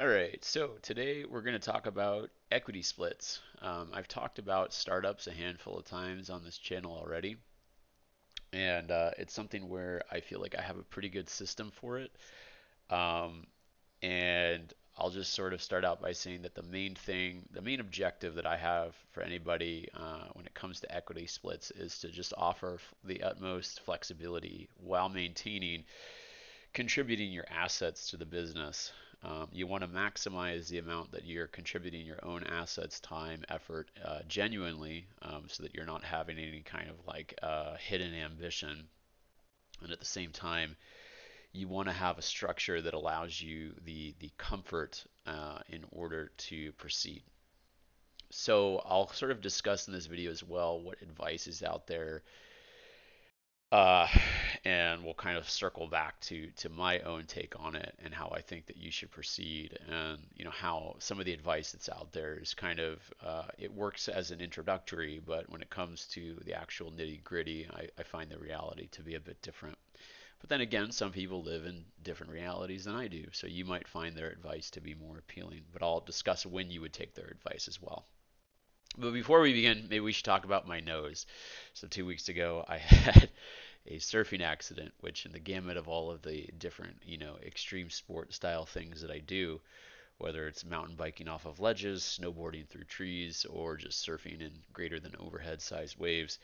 All right, so today we're going to talk about equity splits. Um, I've talked about startups a handful of times on this channel already, and uh, it's something where I feel like I have a pretty good system for it. Um, and I'll just sort of start out by saying that the main thing, the main objective that I have for anybody uh, when it comes to equity splits is to just offer the utmost flexibility while maintaining contributing your assets to the business. Um, you want to maximize the amount that you're contributing your own assets, time, effort, uh, genuinely, um, so that you're not having any kind of like uh, hidden ambition. And at the same time, you want to have a structure that allows you the the comfort uh, in order to proceed. So I'll sort of discuss in this video as well what advice is out there uh, and we'll kind of circle back to to my own take on it and how I think that you should proceed, and you know how some of the advice that's out there is kind of uh, it works as an introductory, but when it comes to the actual nitty gritty, I, I find the reality to be a bit different. But then again, some people live in different realities than I do, so you might find their advice to be more appealing. But I'll discuss when you would take their advice as well. But before we begin, maybe we should talk about my nose. So two weeks ago, I had a surfing accident, which in the gamut of all of the different, you know, extreme sport style things that I do, whether it's mountain biking off of ledges, snowboarding through trees, or just surfing in greater than overhead sized waves,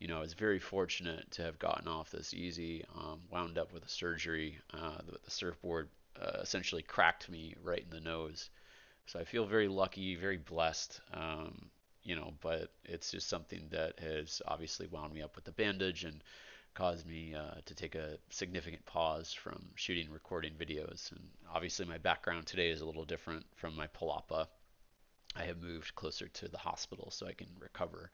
you know, I was very fortunate to have gotten off this easy. Um, wound up with a surgery. Uh, the, the surfboard uh, essentially cracked me right in the nose. So I feel very lucky, very blessed. Um, you know, but it's just something that has obviously wound me up with the bandage and caused me uh, to take a significant pause from shooting recording videos. And obviously, my background today is a little different from my palapa. I have moved closer to the hospital so I can recover,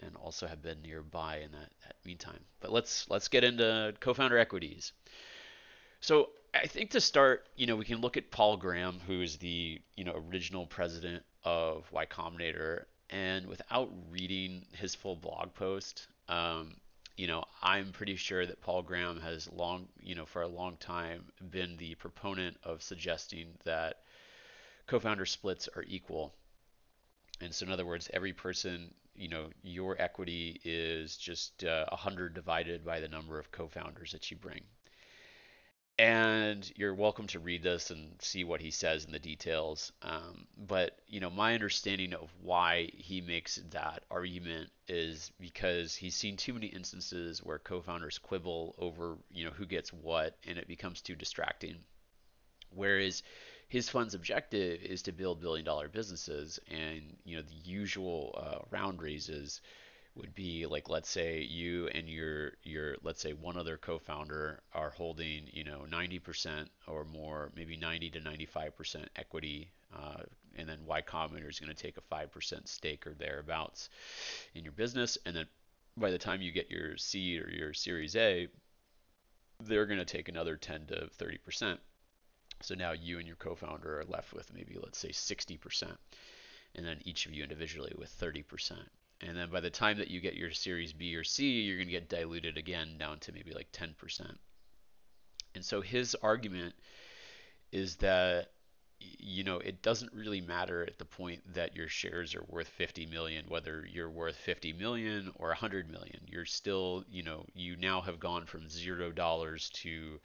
and also have been nearby in that, that meantime. But let's let's get into co-founder equities. So I think to start, you know, we can look at Paul Graham, who is the you know original president of Y Combinator, and without reading his full blog post, um, you know, I'm pretty sure that Paul Graham has long, you know, for a long time been the proponent of suggesting that co-founder splits are equal. And so, in other words, every person, you know, your equity is just uh, 100 divided by the number of co-founders that you bring and you're welcome to read this and see what he says in the details. Um, but you know, my understanding of why he makes that argument is because he's seen too many instances where co-founders quibble over you know who gets what, and it becomes too distracting. Whereas his fund's objective is to build billion-dollar businesses, and you know the usual uh, round raises would be like let's say you and your your let's say one other co-founder are holding you know 90% or more maybe 90 to 95% equity uh, and then y combinator is going to take a 5% stake or thereabouts in your business. And then by the time you get your seed or your series a they're going to take another 10 to 30% so now you and your co-founder are left with maybe let's say 60% and then each of you individually with 30% and then by the time that you get your series B or C, you're going to get diluted again down to maybe like 10%. And so his argument is that you know it doesn't really matter at the point that your shares are worth 50 million whether you're worth 50 million or 100 million you're still you know you now have gone from zero dollars to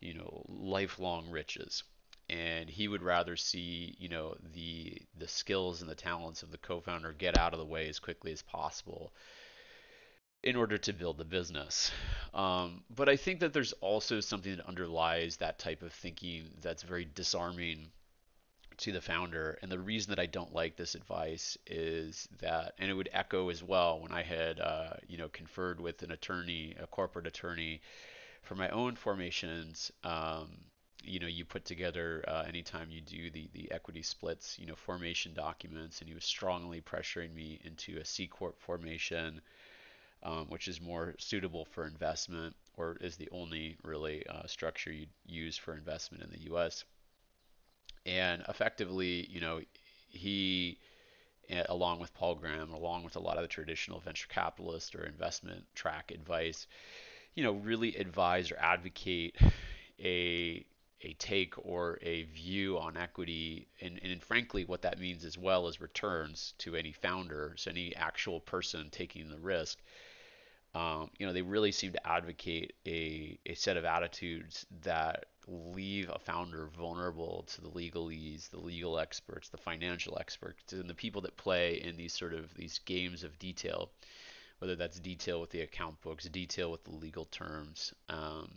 you know lifelong riches and he would rather see you know the the skills and the talents of the co-founder get out of the way as quickly as possible in order to build the business. Um, but I think that there's also something that underlies that type of thinking that's very disarming to the founder. And the reason that I don't like this advice is that, and it would echo as well when I had, uh, you know, conferred with an attorney, a corporate attorney, for my own formations. Um, you know you put together uh, anytime you do the the equity splits you know formation documents and he was strongly pressuring me into a C corp formation um, which is more suitable for investment or is the only really uh, structure you'd use for investment in the US and effectively you know he along with Paul Graham along with a lot of the traditional venture capitalist or investment track advice you know really advise or advocate a a take or a view on equity, and, and frankly, what that means as well is returns to any founder, so any actual person taking the risk. Um, you know, they really seem to advocate a, a set of attitudes that leave a founder vulnerable to the legalese, the legal experts, the financial experts, and the people that play in these sort of these games of detail, whether that's detail with the account books, detail with the legal terms. Um,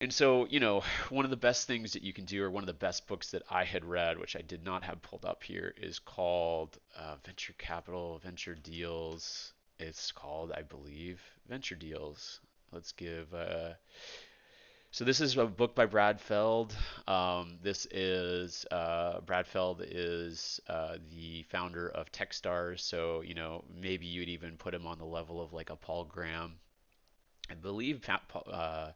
and so, you know, one of the best things that you can do, or one of the best books that I had read, which I did not have pulled up here, is called uh, Venture Capital, Venture Deals. It's called, I believe, Venture Deals. Let's give. Uh, so this is a book by Brad Feld. Um, this is uh, Brad Feld is uh, the founder of TechStars. So you know maybe you'd even put him on the level of like a Paul Graham. I believe uh,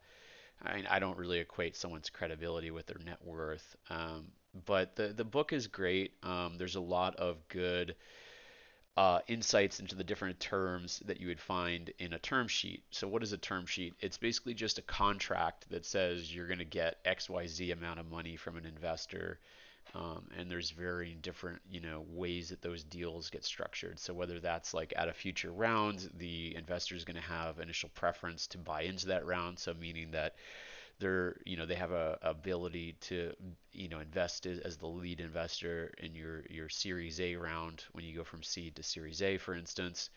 I, I don't really equate someone's credibility with their net worth. Um, but the the book is great. Um, there's a lot of good uh, insights into the different terms that you would find in a term sheet. So what is a term sheet? It's basically just a contract that says you're going to get XYZ amount of money from an investor. Um, and there's varying different, you know, ways that those deals get structured. So whether that's like at a future round, the investor is going to have initial preference to buy into that round. So meaning that they're, you know, they have a, ability to, you know, invest as the lead investor in your your Series A round when you go from seed to Series A, for instance.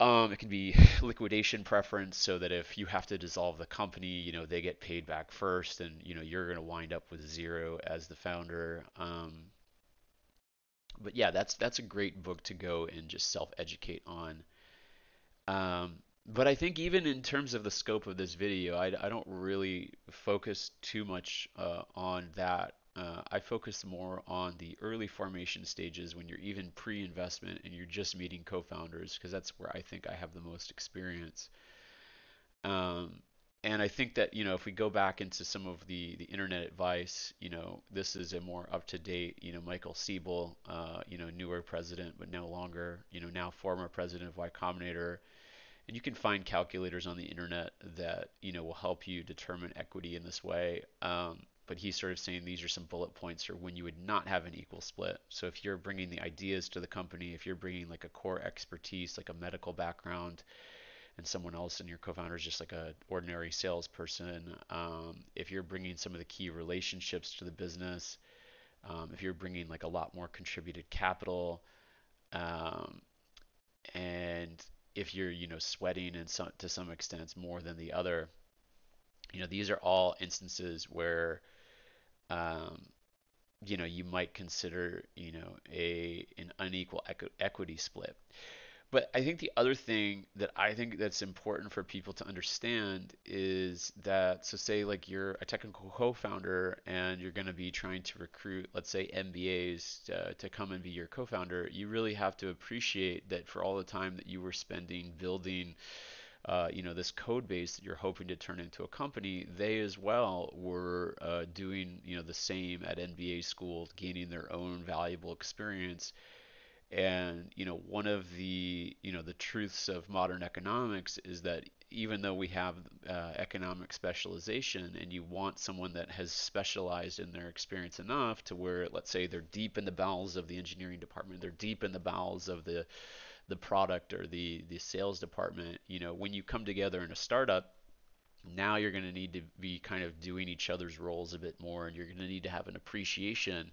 Um, it can be liquidation preference, so that if you have to dissolve the company, you know they get paid back first, and you know you're going to wind up with zero as the founder. Um, but yeah, that's that's a great book to go and just self-educate on. Um, but I think even in terms of the scope of this video, I, I don't really focus too much uh, on that uh, I focus more on the early formation stages when you're even pre-investment and you're just meeting co-founders because that's where I think I have the most experience. Um, and I think that you know if we go back into some of the the internet advice, you know this is a more up to date. You know Michael Seibel, uh, you know newer president but no longer, you know now former president of Y Combinator, and you can find calculators on the internet that you know will help you determine equity in this way. Um, but he's sort of saying these are some bullet points for when you would not have an equal split. So if you're bringing the ideas to the company, if you're bringing like a core expertise, like a medical background, and someone else and your co-founder is just like a ordinary salesperson, um, if you're bringing some of the key relationships to the business, um, if you're bringing like a lot more contributed capital, um, and if you're you know sweating and some, to some extent more than the other, you know these are all instances where um, you know, you might consider, you know, a an unequal equ- equity split. But I think the other thing that I think that's important for people to understand is that, so say like you're a technical co-founder and you're going to be trying to recruit, let's say MBAs to, to come and be your co-founder, you really have to appreciate that for all the time that you were spending building uh, you know this code base that you're hoping to turn into a company, they as well were uh, doing you know the same at MBA school, gaining their own valuable experience. And you know one of the you know the truths of modern economics is that even though we have uh, economic specialization and you want someone that has specialized in their experience enough to where let's say they're deep in the bowels of the engineering department they're deep in the bowels of the the product or the the sales department you know when you come together in a startup now you're going to need to be kind of doing each other's roles a bit more and you're going to need to have an appreciation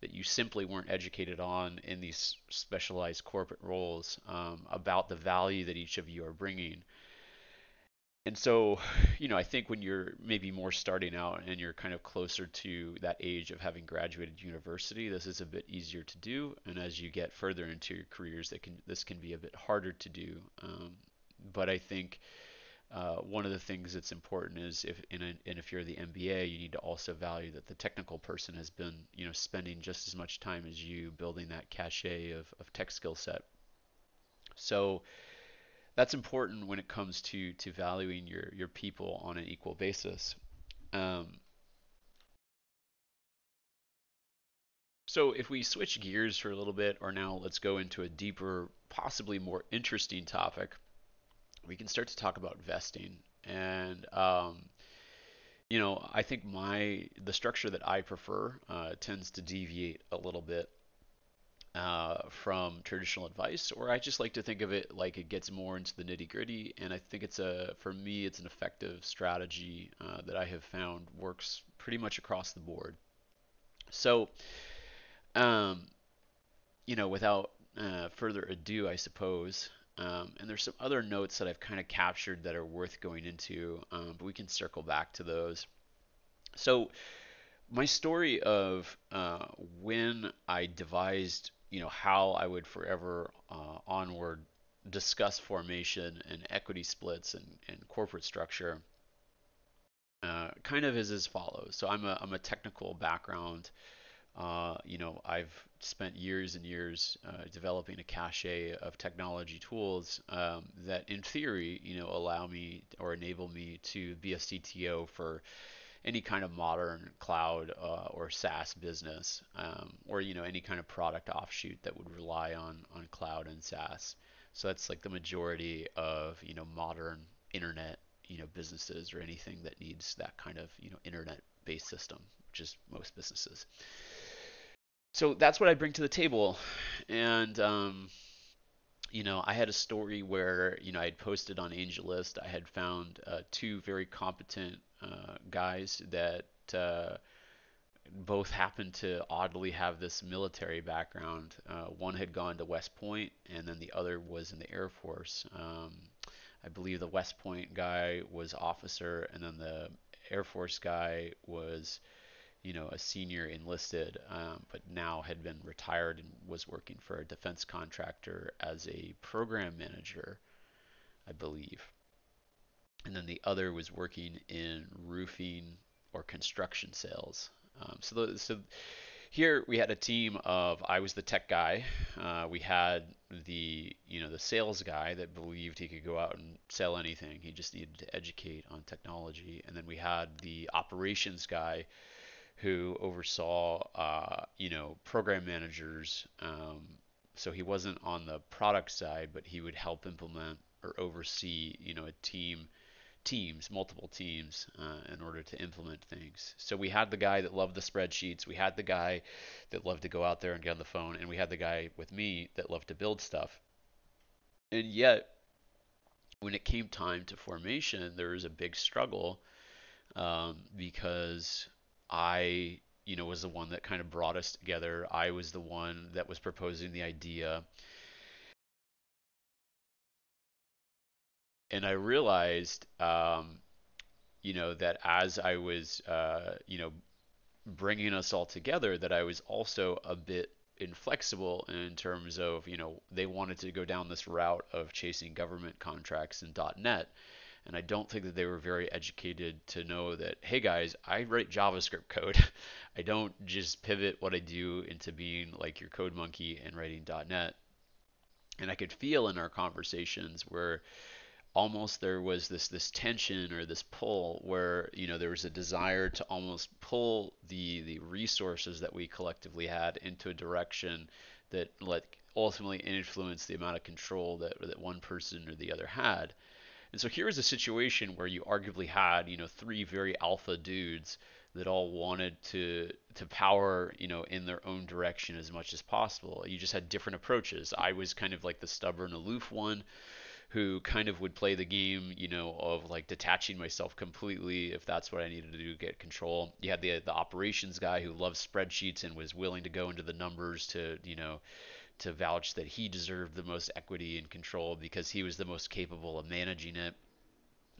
that you simply weren't educated on in these specialized corporate roles um, about the value that each of you are bringing and so, you know, I think when you're maybe more starting out and you're kind of closer to that age of having graduated university, this is a bit easier to do. And as you get further into your careers, that can this can be a bit harder to do. Um, but I think uh, one of the things that's important is if in a, and if you're the MBA, you need to also value that the technical person has been, you know, spending just as much time as you building that cachet of, of tech skill set. So that's important when it comes to to valuing your your people on an equal basis. Um, so if we switch gears for a little bit, or now let's go into a deeper, possibly more interesting topic, we can start to talk about vesting. And um, you know, I think my the structure that I prefer uh, tends to deviate a little bit uh, from traditional advice, or I just like to think of it like it gets more into the nitty gritty. And I think it's a, for me, it's an effective strategy uh, that I have found works pretty much across the board. So, um, you know, without uh, further ado, I suppose, um, and there's some other notes that I've kind of captured that are worth going into, um, but we can circle back to those. So, my story of uh, when I devised, you know, how I would forever uh, onward discuss formation and equity splits and, and corporate structure uh, kind of is as follows. So I'm a, I'm a technical background. Uh, you know, I've spent years and years uh, developing a cache of technology tools um, that, in theory, you know, allow me or enable me to be a CTO for any kind of modern cloud uh, or SaaS business, um, or you know, any kind of product offshoot that would rely on on cloud and SaaS. So that's like the majority of you know modern internet you know businesses or anything that needs that kind of you know internet based system, which is most businesses so that's what I bring to the table. And um, you know, I had a story where you know I had posted on AngelList. I had found uh, two very competent uh, guys that uh, both happened to oddly have this military background. Uh, one had gone to West Point, and then the other was in the Air Force. Um, I believe the West Point guy was officer, and then the Air Force guy was you know, a senior enlisted, um, but now had been retired and was working for a defense contractor as a program manager, I believe. And then the other was working in roofing or construction sales. Um, so, the, so here we had a team of I was the tech guy. Uh, we had the you know the sales guy that believed he could go out and sell anything. He just needed to educate on technology. And then we had the operations guy who oversaw, uh, you know, program managers. Um, so he wasn't on the product side, but he would help implement or oversee, you know, a team, teams, multiple teams, uh, in order to implement things. So we had the guy that loved the spreadsheets, we had the guy that loved to go out there and get on the phone, and we had the guy with me that loved to build stuff. And yet, when it came time to formation, there was a big struggle um, because I, you know, was the one that kind of brought us together. I was the one that was proposing the idea. And I realized, um, you know, that as I was, uh, you know, bringing us all together, that I was also a bit inflexible in terms of, you know, they wanted to go down this route of chasing government contracts in .NET. And I don't think that they were very educated to know that, hey guys, I write JavaScript code. I don't just pivot what I do into being like your code monkey and writing .NET. And I could feel in our conversations where almost there was this this tension or this pull where you know there was a desire to almost pull the the resources that we collectively had into a direction that like ultimately influenced the amount of control that that one person or the other had and so here is a situation where you arguably had, you know, three very alpha dudes that all wanted to to power, you know, in their own direction as much as possible. You just had different approaches. I was kind of like the stubborn, aloof one who kind of would play the game, you know, of like detaching myself completely if that's what I needed to do to get control. You had the the operations guy who loved spreadsheets and was willing to go into the numbers to, you know, to vouch that he deserved the most equity and control because he was the most capable of managing it.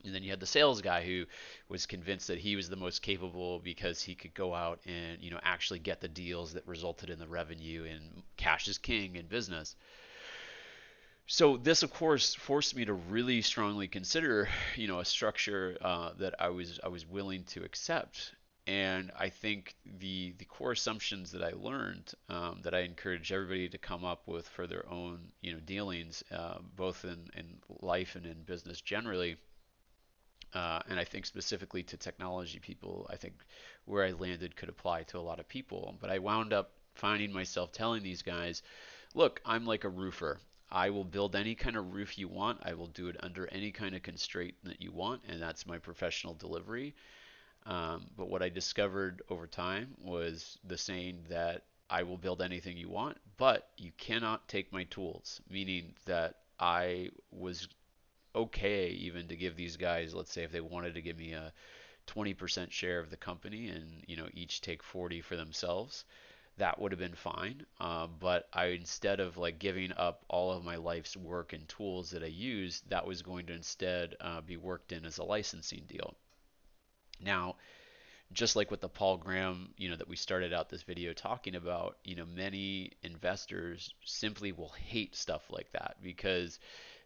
And then you had the sales guy who was convinced that he was the most capable because he could go out and you know actually get the deals that resulted in the revenue and cash is king in business. So this, of course, forced me to really strongly consider, you know, a structure uh, that I was I was willing to accept and I think the the core assumptions that I learned um, that I encourage everybody to come up with for their own you know dealings, uh, both in in life and in business generally. Uh, and I think specifically to technology people, I think where I landed could apply to a lot of people. But I wound up finding myself telling these guys, look, I'm like a roofer. I will build any kind of roof you want. I will do it under any kind of constraint that you want, and that's my professional delivery. Um, but what I discovered over time was the saying that I will build anything you want, but you cannot take my tools, meaning that I was okay even to give these guys, let's say if they wanted to give me a 20% share of the company and you know each take 40 for themselves that would have been fine uh, but i instead of like giving up all of my life's work and tools that i use that was going to instead uh, be worked in as a licensing deal. Now just like with the paul graham you know that we started out this video talking about you know many investors simply will hate stuff like that because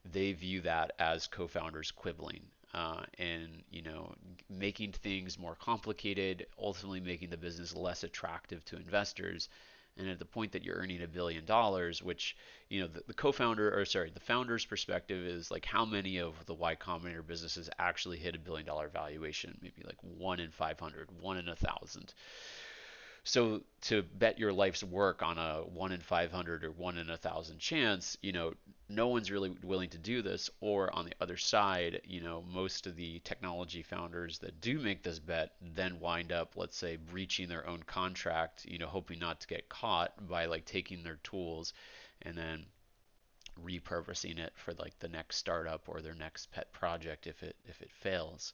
they view that as co-founders quibbling uh, and you know making things more complicated, ultimately making the business less attractive to investors. And at the point that you're earning a billion dollars, which you know the, the co-founder or sorry, the founder's perspective is like how many of the Y Combinator businesses actually hit a billion dollar valuation? Maybe like one in 500, one in a thousand. So to bet your life's work on a one in 500 or one in a thousand chance, you know, no one's really willing to do this. Or on the other side, you know, most of the technology founders that do make this bet then wind up, let's say, breaching their own contract, you know, hoping not to get caught by like taking their tools and then repurposing it for like the next startup or their next pet project if it if it fails.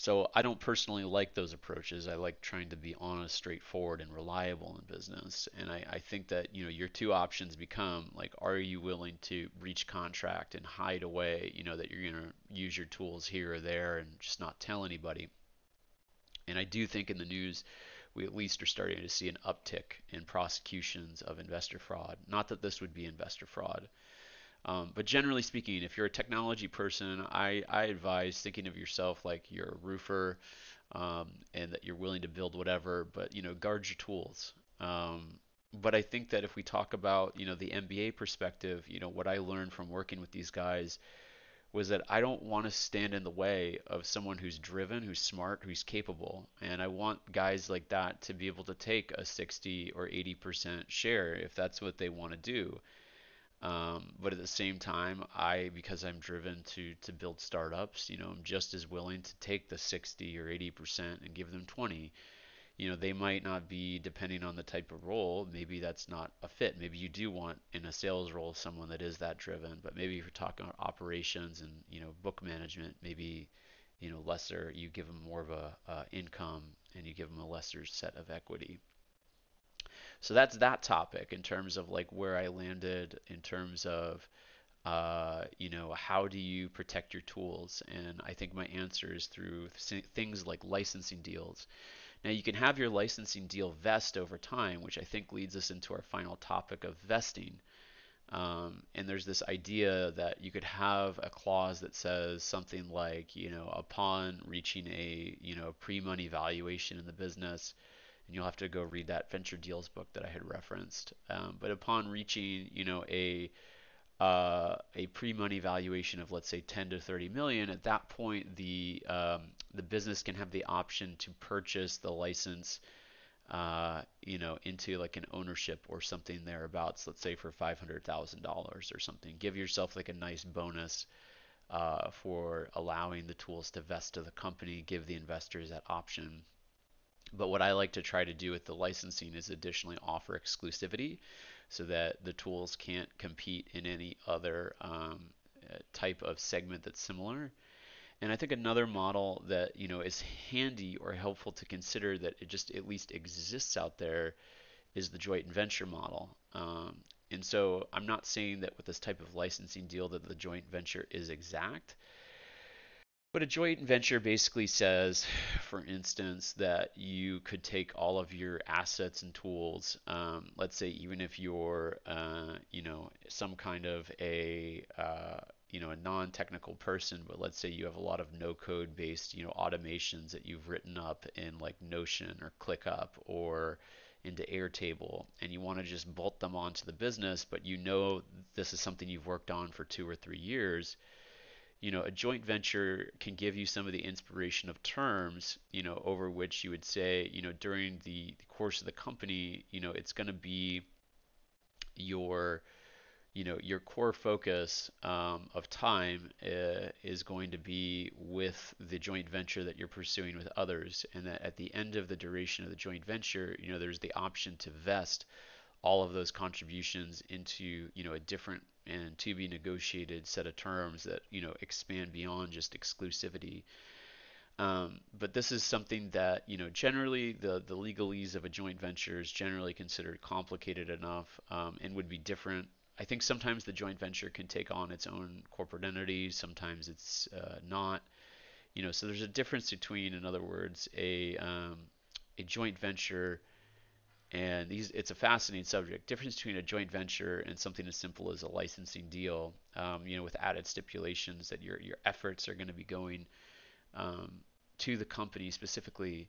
So I don't personally like those approaches. I like trying to be honest, straightforward, and reliable in business. And I, I think that you know your two options become like, are you willing to breach contract and hide away, you know, that you're going to use your tools here or there and just not tell anybody. And I do think in the news we at least are starting to see an uptick in prosecutions of investor fraud. Not that this would be investor fraud, um, but generally speaking, if you're a technology person, I, I advise thinking of yourself like you're a roofer um, and that you're willing to build whatever, but you know, guard your tools. Um, but I think that if we talk about you know the MBA perspective, you know what I learned from working with these guys was that I don't want to stand in the way of someone who's driven, who's smart, who's capable, and I want guys like that to be able to take a 60 or 80% share if that's what they want to do. Um, but at the same time, I because I'm driven to to build startups, you know, I'm just as willing to take the 60 or 80 percent and give them 20. You know, they might not be depending on the type of role. Maybe that's not a fit. Maybe you do want in a sales role someone that is that driven. But maybe if you're talking about operations and you know book management, maybe you know lesser. You give them more of a uh, income and you give them a lesser set of equity. So that's that topic in terms of like where I landed in terms of uh, you know how do you protect your tools and I think my answer is through things like licensing deals. Now you can have your licensing deal vest over time, which I think leads us into our final topic of vesting. Um, and there's this idea that you could have a clause that says something like, you know, upon reaching a, you know, pre-money valuation in the business, and you'll have to go read that venture deals book that I had referenced. Um, but upon reaching, you know, a uh, a pre-money valuation of let's say 10 to 30 million, at that point the um, the business can have the option to purchase the license, uh, you know, into like an ownership or something thereabouts. Let's say for $500,000 or something. Give yourself like a nice bonus. Uh, for allowing the tools to vest to the company, give the investors that option but what I like to try to do with the licensing is additionally offer exclusivity so that the tools can't compete in any other um, uh, type of segment that's similar. And I think another model that you know is handy or helpful to consider that it just at least exists out there is the joint venture model. Um, and so I'm not saying that with this type of licensing deal that the joint venture is exact, but a joint venture basically says, for instance, that you could take all of your assets and tools. Um, let's say even if you're, uh, you know, some kind of a, uh, you know, a non-technical person, but let's say you have a lot of no-code based, you know, automations that you've written up in like Notion or ClickUp or into Airtable, and you want to just bolt them onto the business, but you know this is something you've worked on for two or three years you know, a joint venture can give you some of the inspiration of terms, you know, over which you would say, you know, during the, the course of the company, you know, it's going to be your you know your core focus um, of time uh, is going to be with the joint venture that you're pursuing with others. And that at the end of the duration of the joint venture you know there's the option to vest all of those contributions into you know a different and to be negotiated set of terms that you know expand beyond just exclusivity um, but this is something that you know generally the the legalese of a joint venture is generally considered complicated enough um, and would be different I think sometimes the joint venture can take on its own corporate entity, sometimes it's uh, not. You know, so there's a difference between, in other words, a um, a joint venture and these. It's a fascinating subject. Difference between a joint venture and something as simple as a licensing deal. Um, you know, with added stipulations that your your efforts are going to be going um, to the company specifically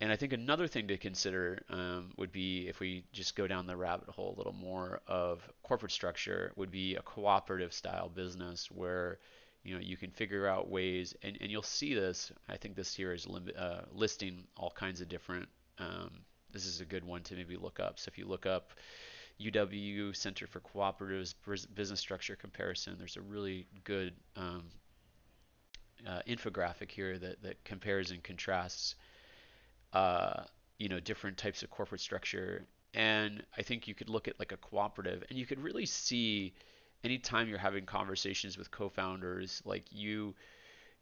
and I think another thing to consider um, would be if we just go down the rabbit hole a little more of corporate structure would be a cooperative style business where you know you can figure out ways and, and you'll see this I think this here is lim- uh, listing all kinds of different um, this is a good one to maybe look up so if you look up UW Center for Cooperatives Business Structure Comparison there's a really good um, uh, infographic here that, that compares and contrasts uh, you know, different types of corporate structure. And I think you could look at like a cooperative and you could really see anytime you're having conversations with co-founders, like you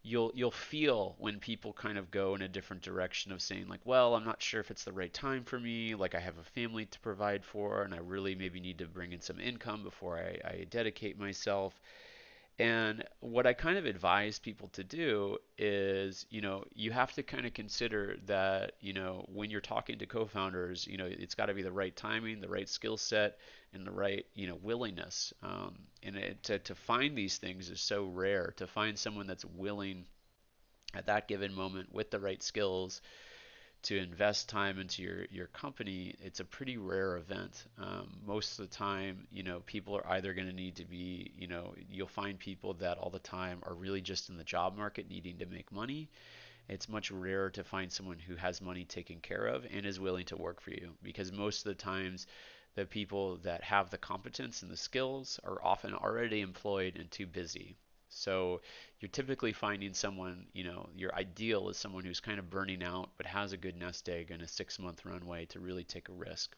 you'll you'll feel when people kind of go in a different direction of saying like, well, I'm not sure if it's the right time for me, like I have a family to provide for and I really maybe need to bring in some income before I, I dedicate myself. And what I kind of advise people to do is, you know, you have to kind of consider that, you know, when you're talking to co-founders, you know, it's got to be the right timing, the right skill set, and the right, you know, willingness. Um, and it, to, to find these things is so rare. To find someone that's willing at that given moment with the right skills to invest time into your, your company, it's a pretty rare event. Um, most of the time, you know, people are either going to need to be, you know, you'll find people that all the time are really just in the job market needing to make money. It's much rarer to find someone who has money taken care of and is willing to work for you because most of the times the people that have the competence and the skills are often already employed and too busy. So you're typically finding someone, you know, your ideal is someone who's kind of burning out but has a good nest egg and a six month runway to really take a risk,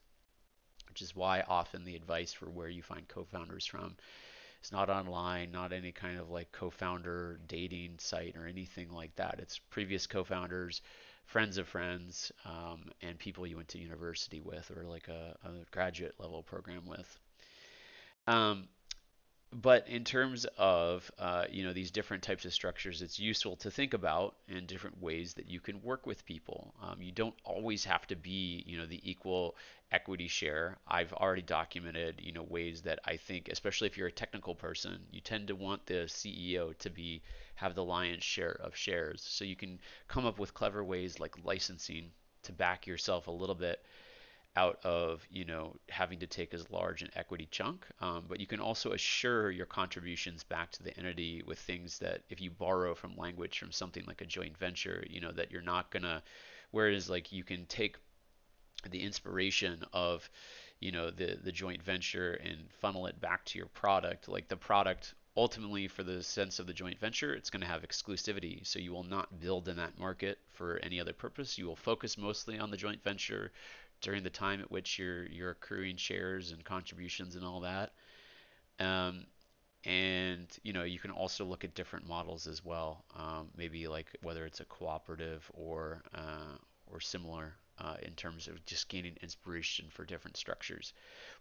which is why often the advice for where you find co founders from is not online, not any kind of like co founder dating site or anything like that. It's previous co founders, friends of friends, um, and people you went to university with or like a, a graduate level program with. Um, but in terms of uh, you know these different types of structures, it's useful to think about in different ways that you can work with people. Um, you don't always have to be you know the equal equity share. I've already documented you know ways that I think, especially if you're a technical person, you tend to want the CEO to be have the lion's share of shares. So you can come up with clever ways like licensing to back yourself a little bit out of you know having to take as large an equity chunk um, but you can also assure your contributions back to the entity with things that if you borrow from language from something like a joint venture you know that you're not gonna whereas like you can take the inspiration of you know the the joint venture and funnel it back to your product like the product ultimately for the sense of the joint venture it's going to have exclusivity. So you will not build in that market for any other purpose. You will focus mostly on the joint venture during the time at which you're you're accruing shares and contributions and all that. Um, and you know you can also look at different models as well. Um, maybe like whether it's a cooperative or uh, or similar uh, in terms of just gaining inspiration for different structures.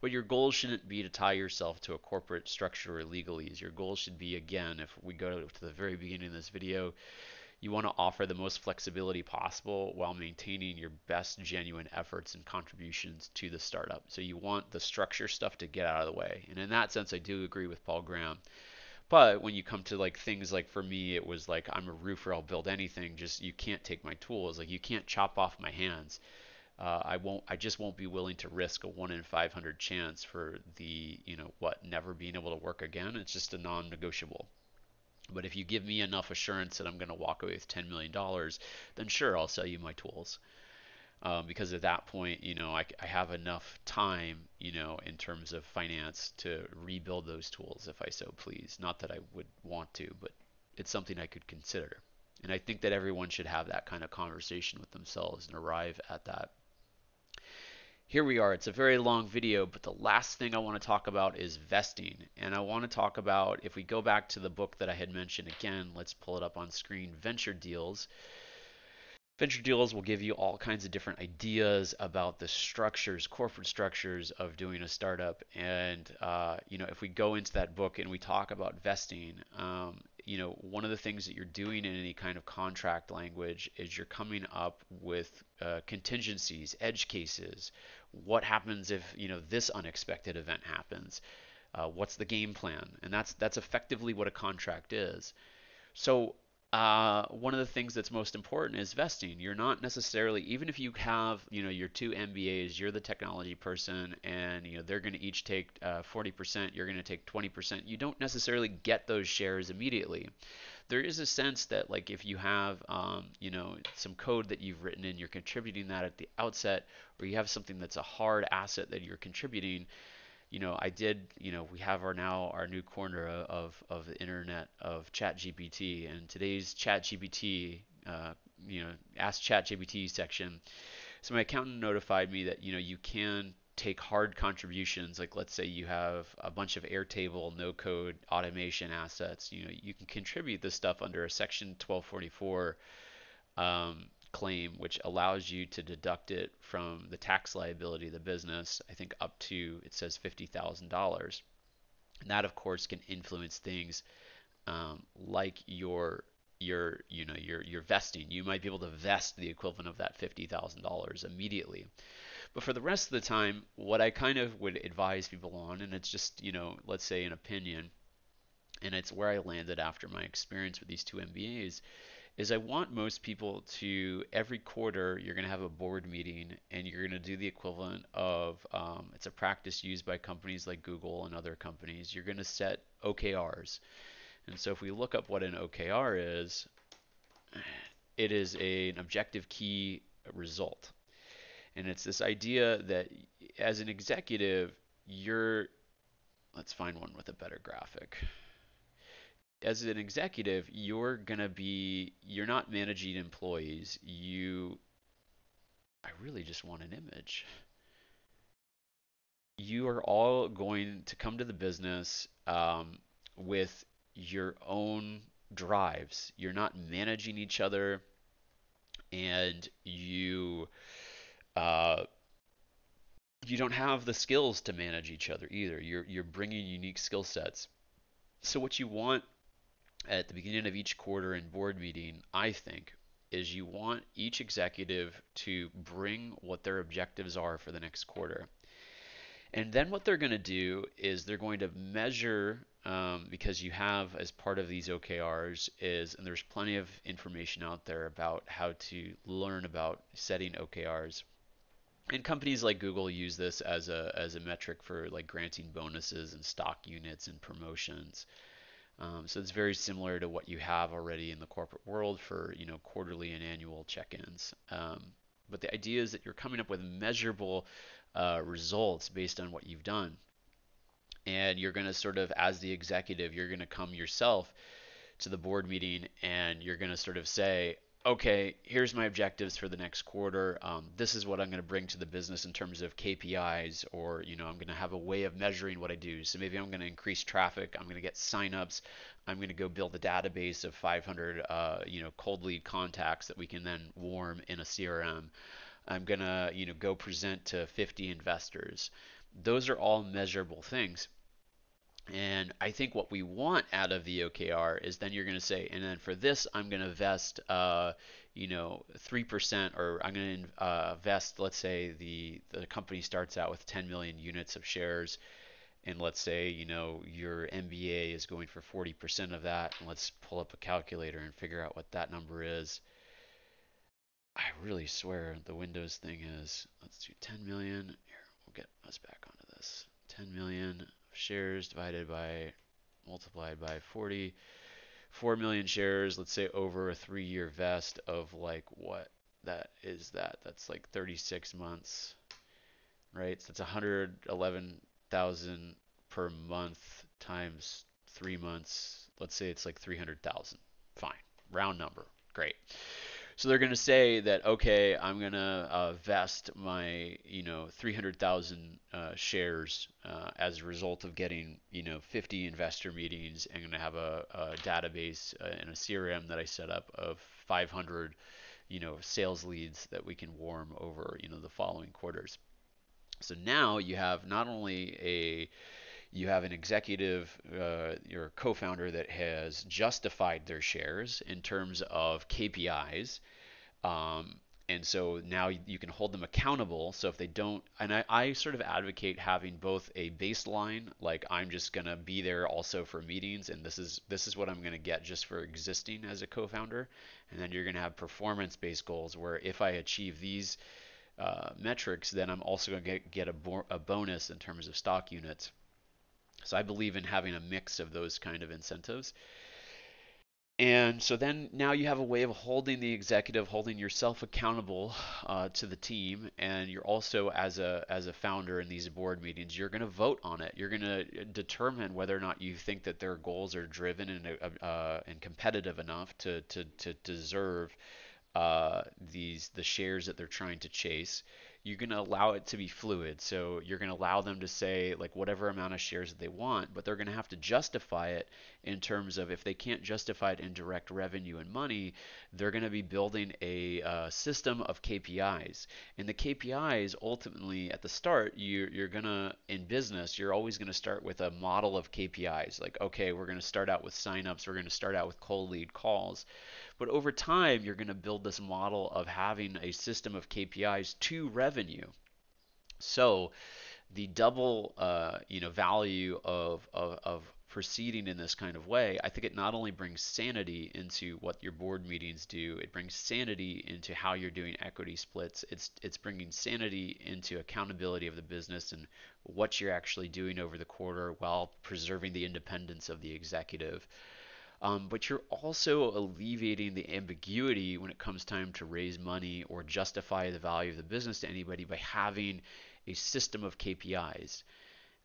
But your goal shouldn't be to tie yourself to a corporate structure or legalese. Your goal should be again, if we go to the very beginning of this video, you want to offer the most flexibility possible while maintaining your best genuine efforts and contributions to the startup. So you want the structure stuff to get out of the way. And in that sense, I do agree with Paul Graham. But when you come to like things like for me, it was like I'm a roofer, I'll build anything. Just you can't take my tools. Like you can't chop off my hands. Uh, I won't. I just won't be willing to risk a one in 500 chance for the you know what never being able to work again. It's just a non-negotiable. But if you give me enough assurance that I'm going to walk away with $10 million, then sure, I'll sell you my tools. um, because at that point, you know, I, I have enough time, you know, in terms of finance to rebuild those tools if I so please. Not that I would want to, but it's something I could consider. And I think that everyone should have that kind of conversation with themselves and arrive at that. Here we are. It's a very long video, but the last thing I want to talk about is vesting. And I want to talk about, if we go back to the book that I had mentioned again, let's pull it up on screen, Venture Deals. Venture deals will give you all kinds of different ideas about the structures, corporate structures of doing a startup. And uh, you know, if we go into that book and we talk about vesting, um, you know, one of the things that you're doing in any kind of contract language is you're coming up with uh, contingencies, edge cases. What happens if you know this unexpected event happens? Uh, what's the game plan? And that's that's effectively what a contract is. So uh, one of the things that's most important is vesting. You're not necessarily, even if you have, you know, your two MBAs, you're the technology person, and you know they're going to each take uh, 40%, you're going to take 20%. You don't necessarily get those shares immediately. There is a sense that, like, if you have, um, you know, some code that you've written and you're contributing that at the outset, or you have something that's a hard asset that you're contributing, you know, I did, you know, we have our now our new corner of of the internet of ChatGPT, and today's ChatGPT, uh, you know, Ask ChatGPT section. So my accountant notified me that you know you can take hard contributions, like let's say you have a bunch of Airtable no code automation assets. You know, you can contribute this stuff under a Section 1244. Um, claim, which allows you to deduct it from the tax liability of the business, I think up to, it says $50,000. And that, of course, can influence things um, like your your you know your your vesting you might be able to vest the equivalent of that $50,000 immediately but for the rest of the time what I kind of would advise people on and it's just you know let's say an opinion and it's where I landed after my experience with these two MBAs is I want most people to every quarter you're going to have a board meeting and you're going to do the equivalent of um, it's a practice used by companies like Google and other companies. You're going to set OKRs, and so if we look up what an OKR is, it is a, an objective key result, and it's this idea that as an executive you're let's find one with a better graphic as an executive, you're going to be, you're not managing employees. You, I really just want an image. You are all going to come to the business um, with your own drives. You're not managing each other, and you, uh, you don't have the skills to manage each other either. You're you're bringing unique skill sets. So what you want at the beginning of each quarter and board meeting, I think, is you want each executive to bring what their objectives are for the next quarter. And then what they're going to do is they're going to measure, um, because you have as part of these OKRs, is, and there's plenty of information out there about how to learn about setting OKRs. And companies like Google use this as a, as a metric for like granting bonuses and stock units and promotions. Um, so it's very similar to what you have already in the corporate world for you know quarterly and annual check-ins. Um, but the idea is that you're coming up with measurable uh, results based on what you've done, and you're going to sort of, as the executive, you're going to come yourself to the board meeting and you're going to sort of say, okay, here's my objectives for the next quarter. Um, this is what I'm going to bring to the business in terms of KPIs, or you know, I'm going to have a way of measuring what I do. So maybe I'm going to increase traffic. I'm going to get signups. I'm going to go build a database of 500, uh, you know, cold lead contacts that we can then warm in a CRM. I'm going to, you know, go present to 50 investors. Those are all measurable things. And I think what we want out of the OKR is then you're going to say, and then for this, I'm going to vest, uh, you know, 3%, or I'm going to uh, vest, let's say the, the company starts out with 10 million units of shares. And let's say, you know, your MBA is going for 40% of that. And let's pull up a calculator and figure out what that number is. I really swear the Windows thing is, let's do 10 million. Here, we'll get us back onto this. 10 million shares divided by multiplied by 40 4 million shares let's say over a three year vest of like what that is that? That's like 36 months, right? So that's 111,000 per month times three months. Let's say it's like 300,000. Fine, round number. Great. So they're going to say that okay, I'm going to uh, vest my you know 300,000 uh, shares uh, as a result of getting you know 50 investor meetings. I'm going to have a, a database uh, and a CRM that I set up of 500 you know sales leads that we can warm over you know the following quarters. So now you have not only a you have an executive, uh, your co-founder that has justified their shares in terms of KPIs. Um, and so now you can hold them accountable. So if they don't, and I, I sort of advocate having both a baseline, like I'm just gonna be there also for meetings, and this is this is what I'm gonna get just for existing as a co-founder, and then you're gonna have performance-based goals where if I achieve these uh, metrics, then I'm also gonna get, get a, bo- a bonus in terms of stock units. So I believe in having a mix of those kind of incentives. And so then now you have a way of holding the executive, holding yourself accountable uh, to the team, and you're also as a as a founder in these board meetings, you're going to vote on it. You're going to determine whether or not you think that their goals are driven and uh, uh, and competitive enough to to to deserve uh, these the shares that they're trying to chase you're going to allow it to be fluid. So you're going to allow them to say like whatever amount of shares that they want, but they're going to have to justify it in terms of if they can't justify it in direct revenue and money, they're going to be building a uh, system of KPIs. And the KPIs ultimately at the start, you, you're going to, in business, you're always going to start with a model of KPIs. Like, okay, we're going to start out with signups, we're going to start out with cold lead calls. But over time, you're going to build this model of having a system of KPIs to revenue. So the double, uh, you know, value of, of, of proceeding in this kind of way, I think it not only brings sanity into what your board meetings do, it brings sanity into how you're doing equity splits. It's it's bringing sanity into accountability of the business and what you're actually doing over the quarter while preserving the independence of the executive. Um, but you're also alleviating the ambiguity when it comes time to raise money or justify the value of the business to anybody by having a system of KPIs.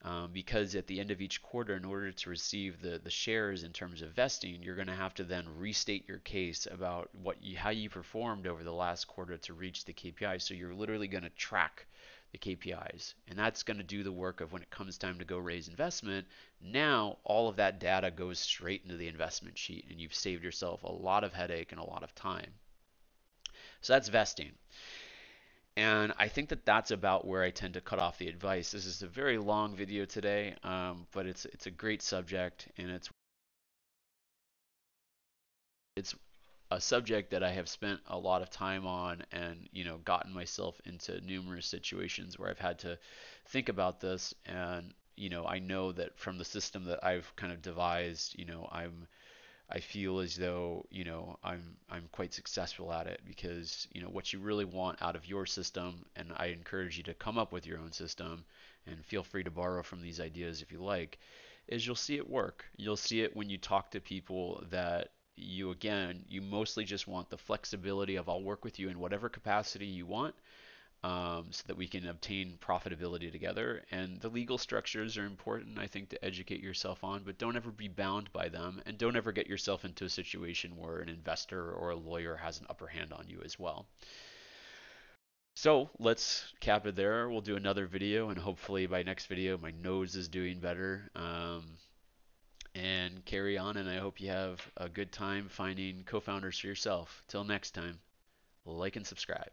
Um, because at the end of each quarter, in order to receive the, the shares in terms of vesting, you're going to have to then restate your case about what you, how you performed over the last quarter to reach the KPI. So you're literally going to track the KPIs. And that's going to do the work of when it comes time to go raise investment. Now, all of that data goes straight into the investment sheet, and you've saved yourself a lot of headache and a lot of time. So that's vesting. And I think that that's about where I tend to cut off the advice. This is a very long video today, um, but it's it's a great subject, and it's it's a subject that I have spent a lot of time on and you know gotten myself into numerous situations where I've had to think about this and you know I know that from the system that I've kind of devised you know I'm I feel as though you know I'm I'm quite successful at it because you know what you really want out of your system and I encourage you to come up with your own system and feel free to borrow from these ideas if you like is you'll see it work. You'll see it when you talk to people that you again, you mostly just want the flexibility of I'll work with you in whatever capacity you want um, so that we can obtain profitability together. And the legal structures are important, I think, to educate yourself on, but don't ever be bound by them and don't ever get yourself into a situation where an investor or a lawyer has an upper hand on you as well. So let's cap it there. We'll do another video, and hopefully by next video, my nose is doing better. Um, and carry on. And I hope you have a good time finding co founders for yourself. Till next time, like and subscribe.